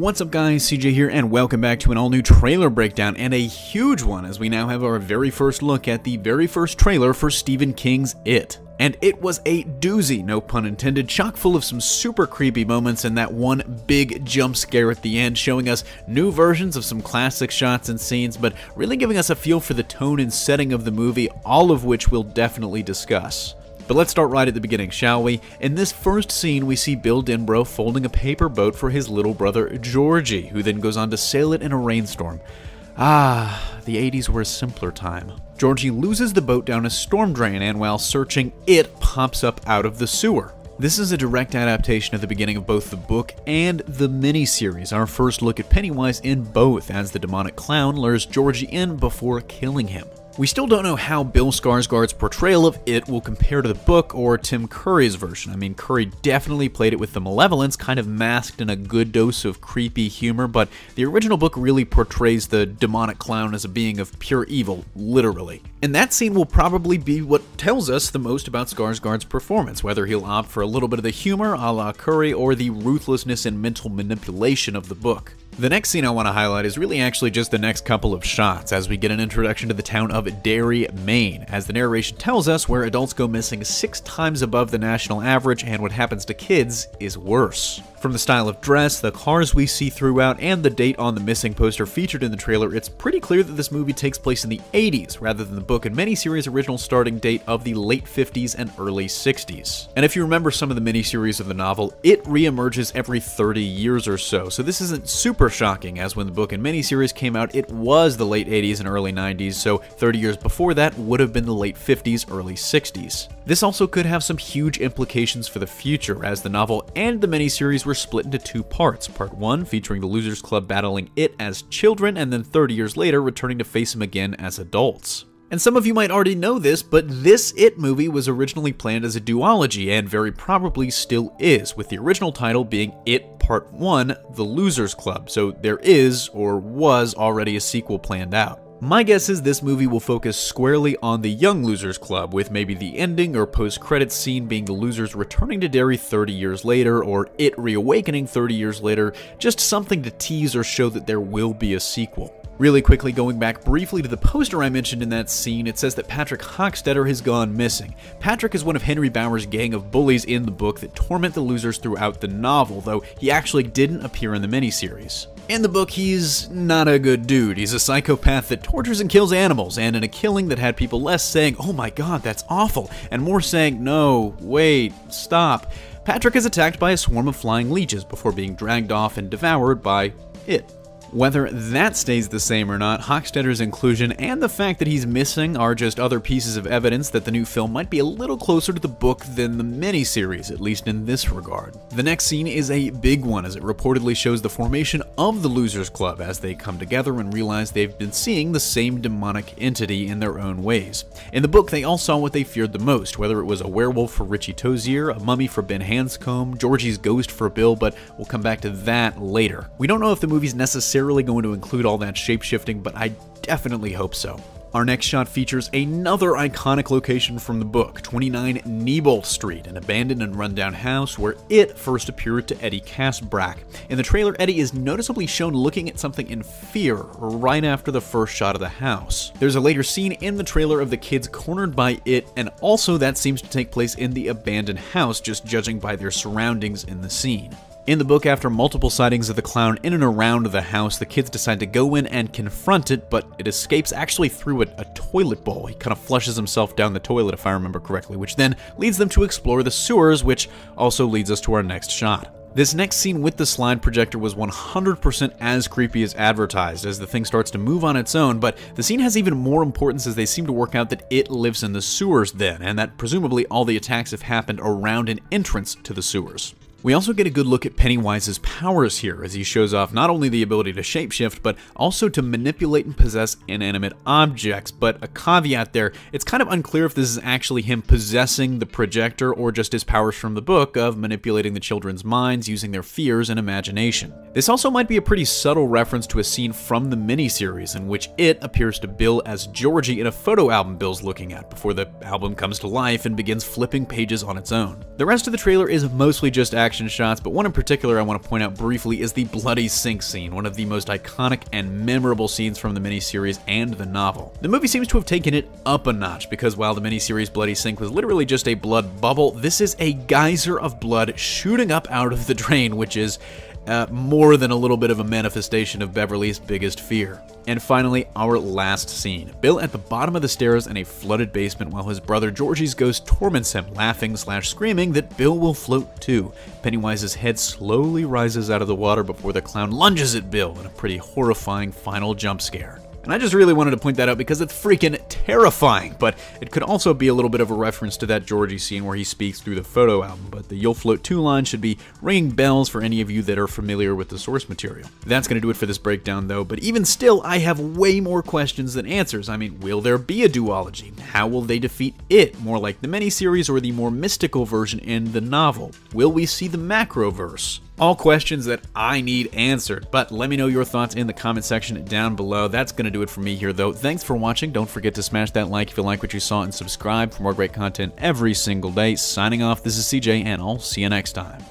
What's up guys, CJ here, and welcome back to an all-new trailer breakdown, and a huge one as we now have our very first look at the very first trailer for Stephen King's It. And it was a doozy, no pun intended, chock full of some super creepy moments and that one big jump scare at the end, showing us new versions of some classic shots and scenes, but really giving us a feel for the tone and setting of the movie, all of which we'll definitely discuss. But let's start right at the beginning, shall we? In this first scene, we see Bill Denbrough folding a paper boat for his little brother Georgie, who then goes on to sail it in a rainstorm. Ah, the 80s were a simpler time. Georgie loses the boat down a storm drain, and while searching, it pops up out of the sewer. This is a direct adaptation of the beginning of both the book and the miniseries, our first look at Pennywise in both, as the demonic clown lures Georgie in before killing him. We still don't know how Bill Skarsgård's portrayal of it will compare to the book or Tim Curry's version. I mean, Curry definitely played it with the malevolence, kind of masked in a good dose of creepy humor, but the original book really portrays the demonic clown as a being of pure evil, literally. And that scene will probably be what tells us the most about Skarsgård's performance, whether he'll opt for a little bit of the humor a la Curry or the ruthlessness and mental manipulation of the book. The next scene I want to highlight is really actually just the next couple of shots as we get an introduction to the town of Derry, Maine, as the narration tells us where adults go missing six times above the national average and what happens to kids is worse. From the style of dress, the cars we see throughout, and the date on the missing poster featured in the trailer, it's pretty clear that this movie takes place in the 80s rather than the book and miniseries original starting date of the late 50s and early 60s. And if you remember some of the miniseries of the novel, it reemerges every 30 years or so, so this isn't super shocking, as when the book and miniseries came out, it was the late 80s and early 90s, so 30 years before that would have been the late 50s, early 60s. This also could have some huge implications for the future, as the novel and the miniseries were split into two parts. Part 1 featuring the Losers Club battling it as children, and then 30 years later returning to face him again as adults. And some of you might already know this, but this It movie was originally planned as a duology, and very probably still is, with the original title being It Part 1 The Losers Club, so there is, or was already a sequel planned out. My guess is this movie will focus squarely on the Young Losers Club, with maybe the ending or post-credits scene being the losers returning to Derry 30 years later, or it reawakening 30 years later, just something to tease or show that there will be a sequel. Really quickly going back briefly to the poster I mentioned in that scene, it says that Patrick Hockstetter has gone missing. Patrick is one of Henry Bowers' gang of bullies in the book that torment the losers throughout the novel, though he actually didn't appear in the miniseries. In the book, he's not a good dude. He's a psychopath that tortures and kills animals, and in a killing that had people less saying, oh my god, that's awful, and more saying, no, wait, stop. Patrick is attacked by a swarm of flying leeches before being dragged off and devoured by it. Whether that stays the same or not, Hockstetter's inclusion and the fact that he's missing are just other pieces of evidence that the new film might be a little closer to the book than the miniseries, at least in this regard. The next scene is a big one as it reportedly shows the formation of the Losers Club as they come together and realize they've been seeing the same demonic entity in their own ways. In the book, they all saw what they feared the most, whether it was a werewolf for Richie Tozier, a mummy for Ben Hanscom, Georgie's ghost for Bill, but we'll come back to that later. We don't know if the movie's necessarily necessarily going to include all that shapeshifting, but I definitely hope so. Our next shot features another iconic location from the book, 29 Neibolt Street, an abandoned and rundown house where it first appeared to Eddie Kaspbrak. In the trailer, Eddie is noticeably shown looking at something in fear right after the first shot of the house. There's a later scene in the trailer of the kids cornered by it, and also that seems to take place in the abandoned house, just judging by their surroundings in the scene. In the book, after multiple sightings of the clown in and around the house, the kids decide to go in and confront it, but it escapes actually through a, a, toilet bowl. He kind of flushes himself down the toilet, if I remember correctly, which then leads them to explore the sewers, which also leads us to our next shot. This next scene with the slide projector was 100% as creepy as advertised as the thing starts to move on its own, but the scene has even more importance as they seem to work out that it lives in the sewers then, and that presumably all the attacks have happened around an entrance to the sewers. We also get a good look at Pennywise's powers here as he shows off not only the ability to shapeshift, but also to manipulate and possess inanimate objects. But a caveat there, it's kind of unclear if this is actually him possessing the projector or just his powers from the book of manipulating the children's minds using their fears and imagination. This also might be a pretty subtle reference to a scene from the miniseries in which it appears to Bill as Georgie in a photo album Bill's looking at before the album comes to life and begins flipping pages on its own. The rest of the trailer is mostly just action shots, but one in particular I want to point out briefly is the bloody sink scene, one of the most iconic and memorable scenes from the miniseries and the novel. The movie seems to have taken it up a notch because while the miniseries Bloody Sink was literally just a blood bubble, this is a geyser of blood shooting up out of the drain, which is uh, more than a little bit of a manifestation of Beverly's biggest fear. And finally, our last scene. Bill at the bottom of the stairs in a flooded basement while his brother Georgie's ghost torments him, laughing slash screaming that Bill will float too. Pennywise's head slowly rises out of the water before the clown lunges at Bill in a pretty horrifying final jump scare. And I just really wanted to point that out because it's freaking terrifying, but it could also be a little bit of a reference to that Georgie scene where he speaks through the photo album, but the You'll Float 2 line should be ringing bells for any of you that are familiar with the source material. That's going to do it for this breakdown though, but even still, I have way more questions than answers. I mean, will there be a duology? How will they defeat it, more like the miniseries or the more mystical version in the novel? Will we see the Macroverse? All questions that I need answered, but let me know your thoughts in the comment section down below. That's going to do it for me here, though. Thanks for watching. Don't forget to smash that like if you like what you saw and subscribe for more great content every single day. Signing off, this is CJ, and I'll see you next time.